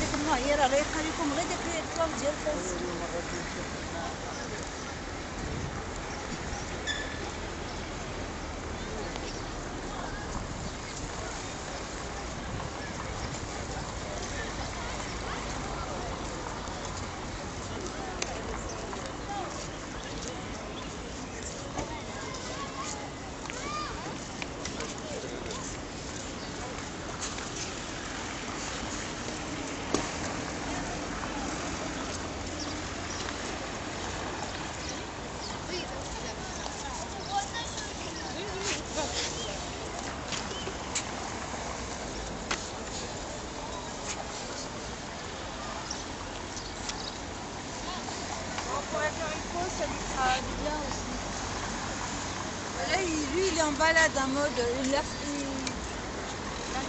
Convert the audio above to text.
ديك المعيره راه يخليكم غير داك الكلاص ديال الفاس Pour être haricot, ça lui fera du bien aussi. Là, il- lui, il est en balade en mode. Il, a- il- il a